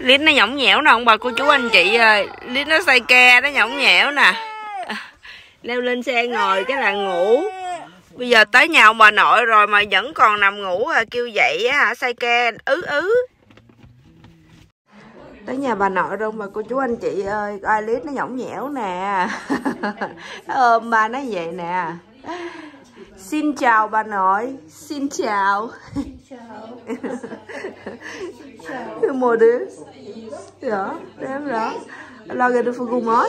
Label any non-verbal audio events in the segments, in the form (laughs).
lít nó nhõng nhẽo nè, ông bà cô chú anh chị ơi lít nó say ke, nó nhõng nhẽo nè. Leo lên xe ngồi cái là ngủ. Bây giờ tới nhà ông bà nội rồi mà vẫn còn nằm ngủ à kêu dậy á hả, say ke, ứ ứ. Tới nhà bà nội rồi mà cô chú anh chị ơi, ai lít nó nhõng nhẽo nè. (laughs) Nó ôm ba nó vậy nè. Xin chào bà nội, xin chào. (laughs) Hur mår du? Ja, det är bra. Lagar du för god mat?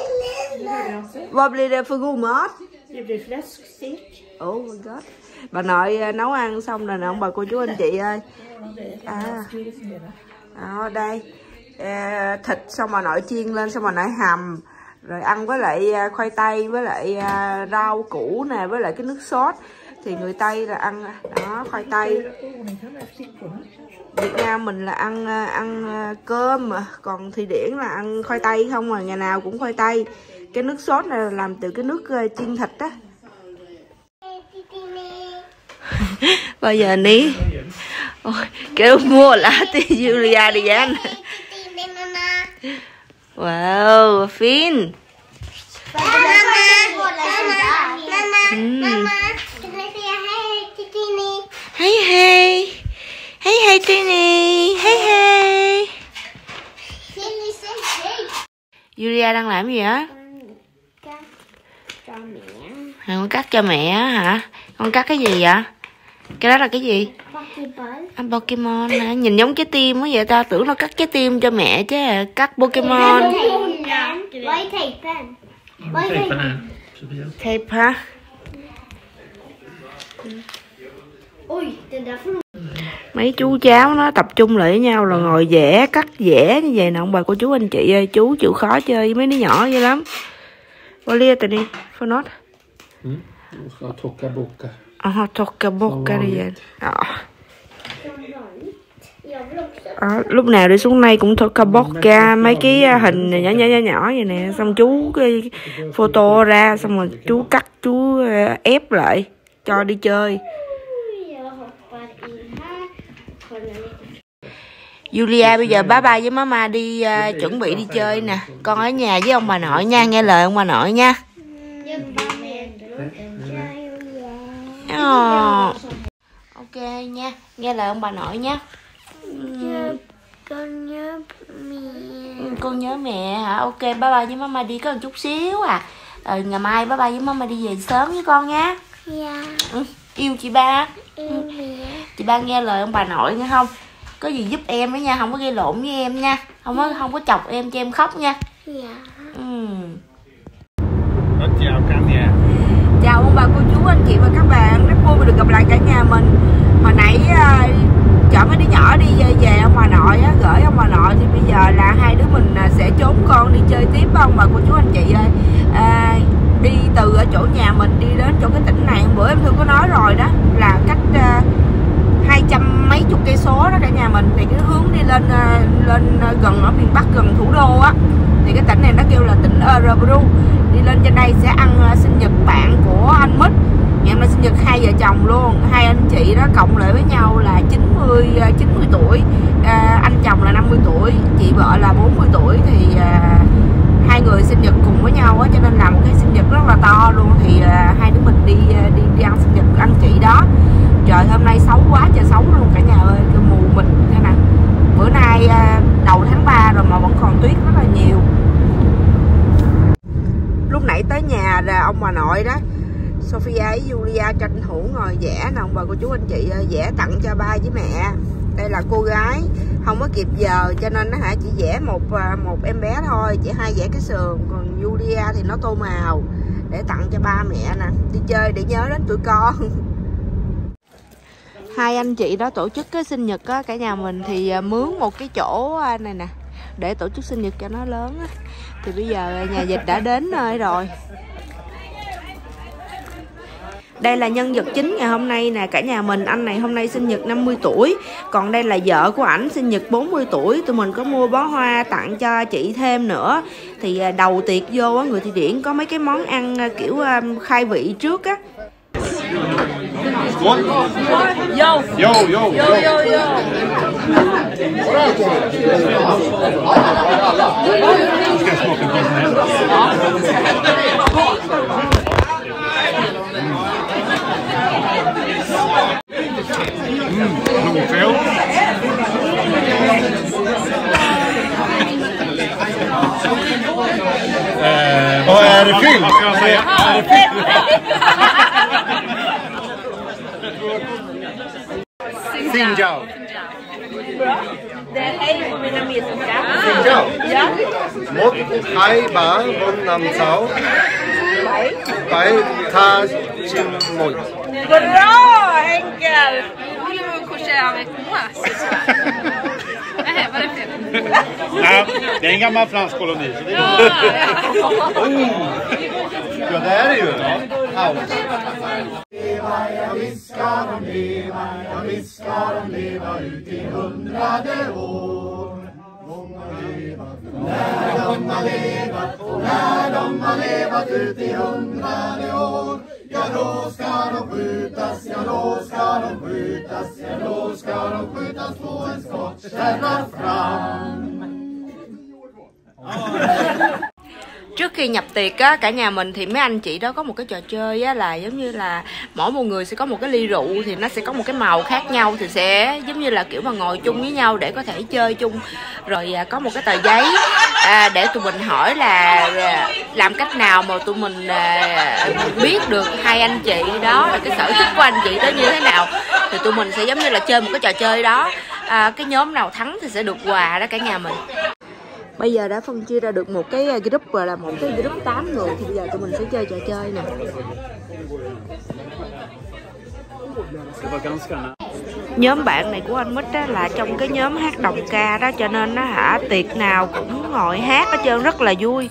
Vad blir det för god mat? Det blir fläskstek. Oh my god. Bà nội à, nấu ăn xong rồi nè ông bà cô chú anh chị ơi. À, đó, đây. À, thịt xong bà nội chiên lên xong bà nội hầm. Rồi ăn với lại à, khoai tây với lại à, rau củ nè với lại cái nước sốt. Thì người Tây là ăn đó khoai tây. Việt Nam mình là ăn à, ăn à, cơm mà còn Thụy Điển là ăn khoai tây không mà ngày nào cũng khoai tây. Cái nước sốt này là làm từ cái nước à, chiên thịt á. (laughs) Bây giờ ní? Ôi, kêu mua lá (laughs) thì Julia đi ăn. Wow Finn. Mm. Hey hey hey hey Trini hey hey Julia đang làm gì á Cho mẹ. Hả, con cắt cho mẹ á hả? Con cắt cái gì vậy? Cái đó là cái gì? Pokéball. À, Pokemon hả? Nhìn giống trái tim quá vậy ta tưởng nó cắt trái tim cho mẹ chứ cắt Pokemon Tejpen. Vad är tejpen? Vad är Tejpen tejpen? Mấy chú cháu nó tập trung lại với nhau là ngồi vẽ, cắt vẽ như vậy nè ông bà cô chú anh chị ơi, chú chịu khó chơi với mấy đứa nhỏ vậy lắm. Vad letar ni för något? Mm. Du ska torka boka. Jaha, torka vanligt. igen. Ja. Jag vill också. Đó, lúc nào đi xuống đây cũng thôi ca mấy cái à, hình nhỏ nhỏ nhỏ nhỏ vậy nè xong chú cái photo ra xong rồi chú cắt chú à, ép lại cho đi chơi Jag hoppar in här. Kolla lite. Julia bây giờ bye bye với mama đi à, chuẩn bị đi chơi nè. Con ở nhà với ông bà nội nha nghe lời ông bà nội nha. Ồ. ok nha nghe lời ông bà nội nha. Con nhớ mẹ. Con nhớ mẹ hả? Ok bye bye với mama đi có một chút xíu à. Rồi ngày mai bye bye với mama đi về sớm với con nha. Ja, ừ, yêu chị ba. Jag med. chị ba nghe lời ông bà nội nghe không có gì giúp em đó nha không có gây lộn với em nha. Không có không có chọc em cho em khóc nha. Ja. ừ. Chào cả nhà. chào ông bà cô chú anh chị và các bạn. Rất vui được gặp lại cả nhà mình. Hồi nãy à, chở mấy đứa nhỏ đi về, về ông bà nội á, gửi ông bà nội. Thì bây giờ là hai đứa mình à, sẽ trốn con đi chơi tiếp ông bà cô chú anh chị ơi. À, đi từ ở chỗ nhà mình đi đến chỗ cái tỉnh này. Bữa em thương có nói rồi đó là cách à, hai trăm mấy chục cây số đó cả nhà mình. Thì cái hướng đi lên ờ, lên ờ, gần ở miền Bắc gần thủ đô á thì cái tỉnh này nó kêu là tỉnh Örebro. Đi lên trên đây sẽ ăn ờ, sinh nhật bạn của anh Mít. Ngày hôm nay sinh nhật hai vợ chồng luôn hai anh chị đó cộng lại với nhau là 90 90 tuổi. À, anh chồng là 50 tuổi chị vợ là 40 tuổi. Thì à, hai người sinh nhật cùng với nhau á cho nên làm một cái sinh nhật rất là to luôn. Thì à, hai đứa mình đi đi đi ăn sinh nhật anh chị đó. Trời, hôm nay xấu quá trời xấu luôn cả nhà ơi cứ mù mịt thế nè. Bữa nay à, đầu tháng 3 rồi mà vẫn còn tuyết rất là nhiều. Lúc nãy tới nhà là ông bà nội đó, Sophia với Julia tranh thủ ngồi vẽ nè, ông bà cô chú anh chị à, vẽ tặng cho ba với mẹ. Đây là cô gái, không có kịp giờ cho nên nó hả, chỉ vẽ một à, một em bé thôi, chỉ hai vẽ cái sườn, còn Julia thì nó tô màu để tặng cho ba mẹ nè, đi chơi để nhớ đến tụi con. Hai anh chị đó tổ chức cái sinh nhật á, cả nhà mình thì à, mướn một cái chỗ à, này nè, để tổ chức sinh nhật cho nó lớn á. Thì bây giờ nhà dịch đã đến nơi rồi đây là nhân vật chính ngày hôm nay nè. Cả nhà mình anh này hôm nay sinh nhật 50 tuổi. Còn đây là vợ của ảnh sinh nhật 40 tuổi. Tụi mình có mua bó hoa tặng cho chị thêm nữa. Thì à, đầu tiệc vô á người Thụy Điển có mấy cái món ăn à, kiểu à, khai vị trước á. Skål! Vô. Jo, jo, Vô vô. vô Nu på vad är det film? Är det film? Xin chào. Để thấy Vietnamese một hai, ba, bốn, năm, sáu, bảy, ta, chín, một. Bra Henkel! avec moi ce soir. Nej, det är en gammal fransk koloni. Så det är... Ja, ja. Oh. ja, det är det ju. Ja. Jag viskar om leva, jag viskar om leva ut i hundrade år. När de har levat, och när de har levat ut i hundrade år, ja då ska de skjutas, ja då ska skjutas, ja då ska de skjutas på en skottkärra fram. Khi nhập tiệc á, cả nhà mình thì mấy anh chị đó có một cái trò chơi á là giống như là mỗi một người sẽ có một cái ly rượu thì nó sẽ có một cái màu khác nhau thì sẽ giống như là kiểu mà ngồi chung với nhau để có thể chơi chung. Rồi à, có một cái tờ giấy à, để tụi mình hỏi là à, làm cách nào mà tụi mình à, biết được hai anh chị đó là cái sở thích của anh chị đó như thế nào. Thì tụi mình sẽ giống như là chơi một cái trò chơi đó. À, cái nhóm nào thắng thì sẽ được quà đó cả nhà mình. Bây giờ đã phân chia ra được một cái uh, group rồi là một cái group 8 người thì bây giờ tụi mình sẽ chơi trò chơi nè. Det. Nhóm bạn này của anh Mít á, là trong cái nhóm hát đồng ca đó cho nên nó hả tiệc nào cũng ngồi hát hết trơn rất là vui.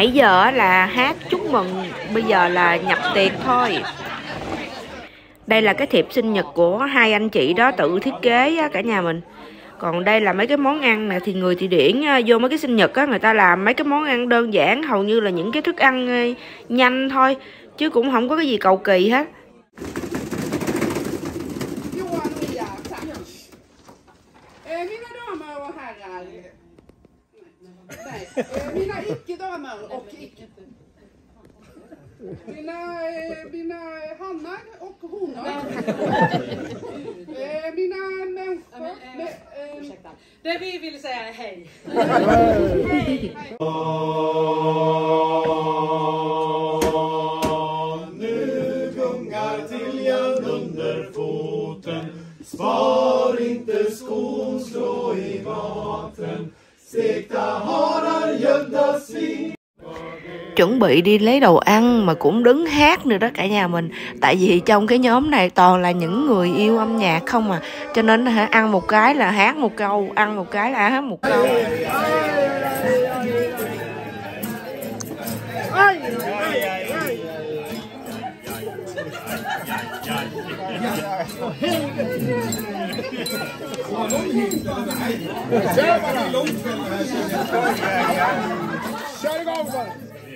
Nãy giờ là hát chúc mừng, bây giờ là nhập tiệc thôi. Đây là cái thiệp sinh nhật của hai anh chị đó tự thiết kế á, cả nhà mình. Còn đây là mấy cái món ăn nè thì người Thụy Điển à, vô mấy cái sinh nhật á người ta làm mấy cái món ăn đơn giản hầu như là những cái thức ăn à, nhanh thôi chứ cũng không có cái gì cầu kỳ hết. Nej, eh, mina icke-damer och icke... Mina, eh, mina hannar och honor. Eh, Mina människor. med, eh, Det vi vill säga är hej. Nu chuẩn bị đi lấy đồ ăn mà cũng đứng hát nữa đó cả nhà mình tại vì trong cái nhóm này toàn là những người yêu âm nhạc không à cho nên hả ăn một cái là hát một câu ăn một cái là hát một câu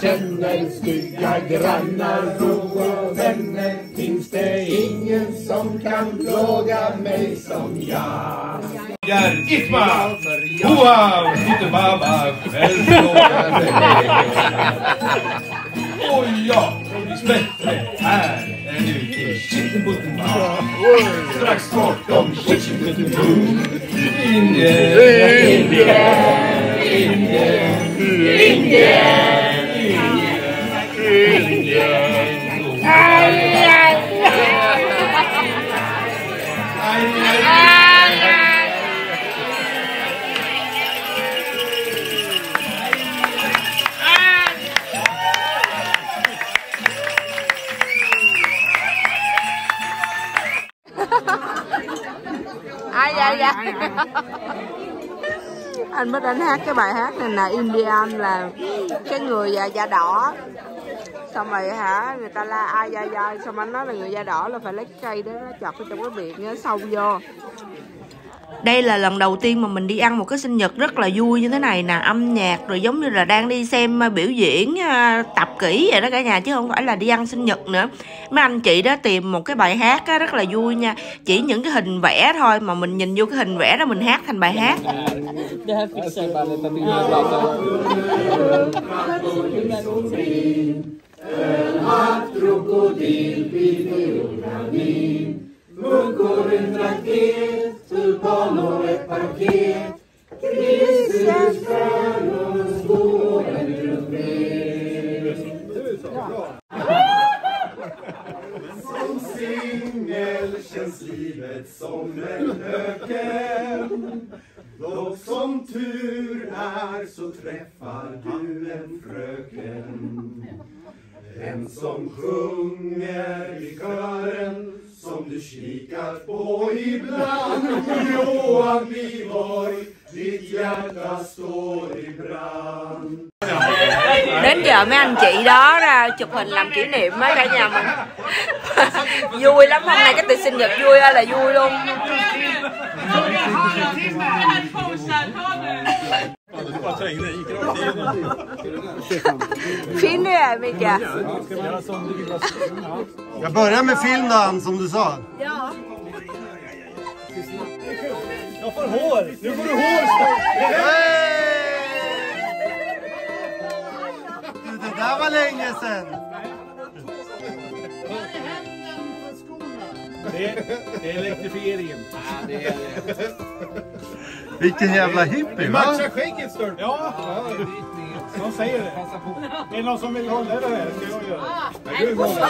känner stygga grannar, ro och vänner Finns det ingen som kan plåga mig som jag Gör Isma! Wow! Inte mamma själv slår Oj ja! bättre här än ute i Chittiputtenbar. Strax bortom Chittiputtenboom. Indien, Indien, Indien, Indien, anh mới đánh hát cái bài hát này là Indian là cái người da da đỏ. Xong rồi hả, người ta la ai da da, xong anh nói là người da đỏ là phải lấy cây đó, chọc ở trong cái miệng nó sâu vô đây là lần đầu tiên mà mình đi ăn một cái sinh nhật rất là vui như thế này nè. Âm nhạc rồi giống như là đang đi xem à, biểu diễn à, tập kỹ vậy đó cả nhà, chứ không phải là đi ăn sinh nhật nữa. Mấy anh chị đó tìm một cái bài hát đó rất là vui nha. Chỉ những cái hình vẽ thôi mà mình nhìn vô cái hình vẽ đó mình hát thành bài hát. Krokodil vid som sjunger i kören som du kikat på ibland Johan Wiborg, ditt hjärta står i brand đến giờ mấy anh chị đó ra chụp hình làm kỷ niệm với cả nhà mình vui lắm hôm nay cái tiệc sinh nhật vui ơi là vui luôn Bara det, gick rakt in. fin du är Micke Jag börjar med film då, som du sa. Jag får hår! Nu får du hår! Du, det där var länge sedan. Det är, det är elektrifieringen. Vilken jävla hippie va? Matchar skägget stört. Ja, de säger det. Är det någon som vill hålla det här? Ska jag göra det?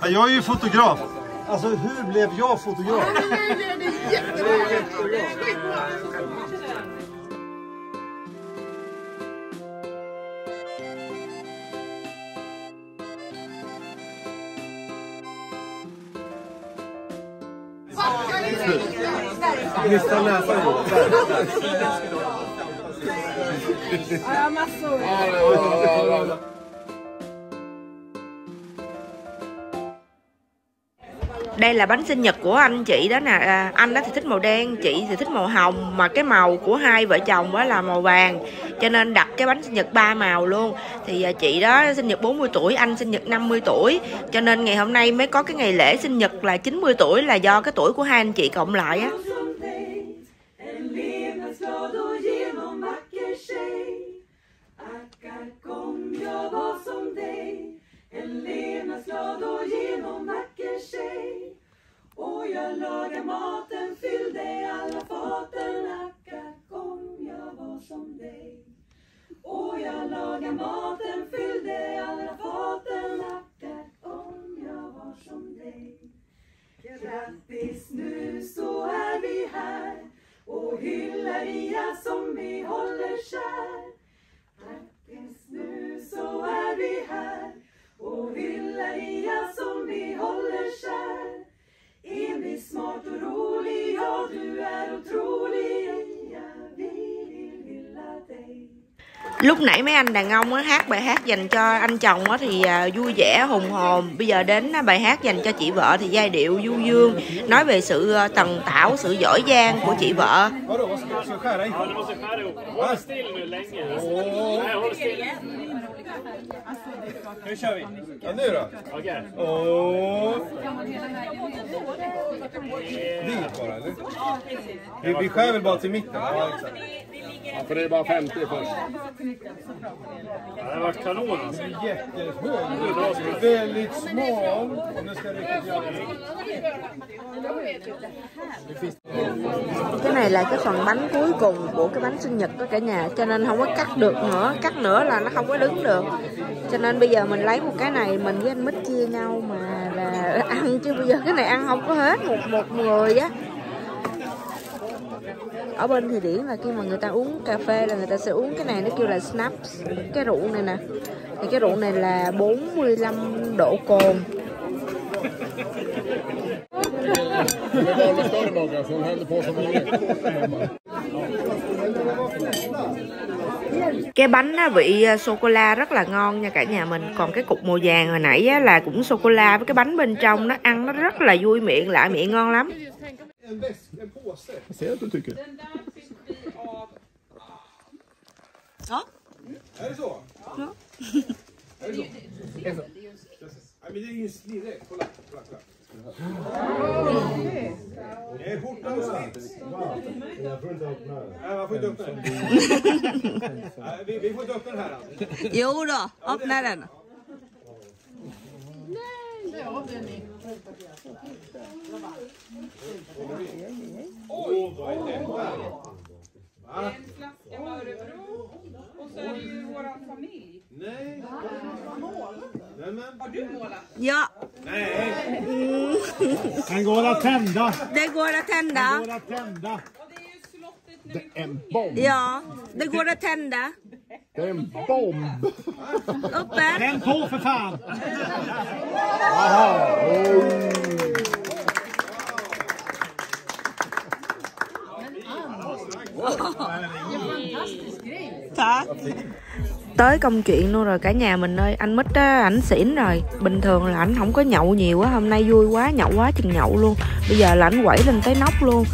Ja, jag är ju fotograf. Alltså hur blev jag fotograf? Mista näsan. đây là bánh sinh nhật của anh chị đó nè à, anh đó thì thích màu đen chị thì thích màu hồng mà cái màu của hai vợ chồng đó là màu vàng cho nên đặt cái bánh sinh nhật ba màu luôn. Thì à, chị đó sinh nhật 40 tuổi anh sinh nhật 50 tuổi. Cho nên ngày hôm nay mới có cái ngày lễ sinh nhật là 90 tuổi là do cái tuổi của hai anh chị cộng lại á. Och jag var lagar maten, fyllde alla faten Ackar kom jag var som dig Och jag lagar maten, fyllde alla faten Ackar om jag var som dig Grattis nu så är vi här och hyllar Ia som vi håller kär. Grattis nu så är vi här och hyllar Ia som vi håller kär. Envis, smart och rolig, ja du är otrolig lúc nãy mấy anh đàn ông á, hát bài hát dành cho anh chồng á, thì à, vui vẻ hùng hồn. Bây giờ đến à, bài hát dành cho chị vợ thì giai điệu du dương. Nói về sự à, tần tảo sự giỏi giang của chị vợ Jag nu. Nu kör vi. Ja, nu då? Okej. Åh. Dit bara, eller? Vi, vi skär väl bara till mitten? Ja, exakt. Ja, för det är bara 50 först. Ja, det varit kanon alltså. Jättehög. Väldigt smal. Om det ska riktigt göra cái này là cái phần bánh cuối cùng của cái bánh sinh nhật của cả nhà cho nên không có cắt được nữa cắt nữa là nó không có đứng được cho nên bây giờ mình lấy một cái này, mình với anh mít chia nhau mà là ăn chứ bây giờ cái này ăn không có hết, một một người á. Ở bên thì điển là khi mà người ta uống cà phê là người ta sẽ uống cái này, nó kêu là snaps, cái rượu này nè. Thì cái rượu này là 45 độ cồn Det var lite större bagare så hon hällde på som hon ville cái bánh á, vị sô cô la rất là ngon nha cả nhà mình còn cái cục màu vàng hồi nãy á, là cũng sô cô la với cái bánh bên trong nó ăn nó rất là vui miệng lại miệng ngon lắm. Ja. Är det så? Ja. Är det så? Nej, men det är ingen snirre. Kolla, kolla, kolla. Det är skjortan någonstans. Nej, man får inte öppna den. Nej, vi, vi får inte öppna den här. Jo då, öppna den. Oj, vad är detta? En flaska Örebro. Och så är det ju våran familj. Nej. Har du målat? Ja, Nej. Den går att tända. det går att tända. går att tända. Och det är ju slottet när vi En bomb! Ja, det går att tända. Det är en bomb! Uppe. Tänd på för fan! Tack. Tới công chuyện luôn rồi cả nhà mình ơi. Anh Mít á, ảnh xỉn rồi. Bình thường là ảnh không có nhậu nhiều á. Hôm nay vui quá, nhậu quá chừng nhậu luôn. Bây giờ là ảnh quẩy lên tới nóc luôn.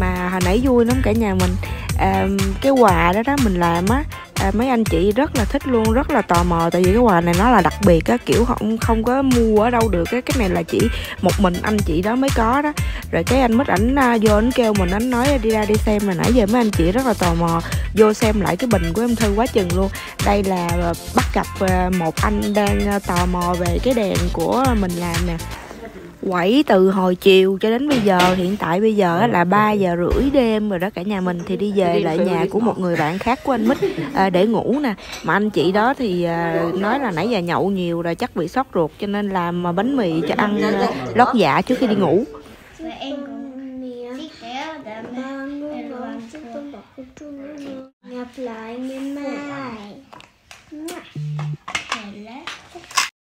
Mà hồi nãy vui lắm cả nhà mình. À, Cái quà đó đó mình làm á à, Mấy anh chị rất là thích luôn Rất là tò mò Tại vì cái quà này nó là đặc biệt á Kiểu không không có mua ở đâu được cái Cái này là chỉ một mình anh chị đó mới có đó. Rồi cái anh Mít ảnh à, vô ảnh kêu mình Ảnh nói đi ra đi xem mà nãy giờ mấy anh chị rất là tò mò Vô xem lại cái bình của em Thư quá chừng luôn. Đây là à, bắt gặp à, một anh đang à, tò mò về cái đèn của mình làm nè quẩy từ hồi chiều cho đến bây giờ. Hiện tại bây giờ là 3 giờ rưỡi đêm rồi đó cả nhà mình thì đi về lại nhà của một người bạn khác của anh Mít à, để ngủ nè. Mà anh chị đó thì à, nói là nãy giờ nhậu nhiều rồi chắc bị sốt ruột cho nên làm bánh mì cho ăn à, lót dạ trước khi đi ngủ. Gặp lại min mamma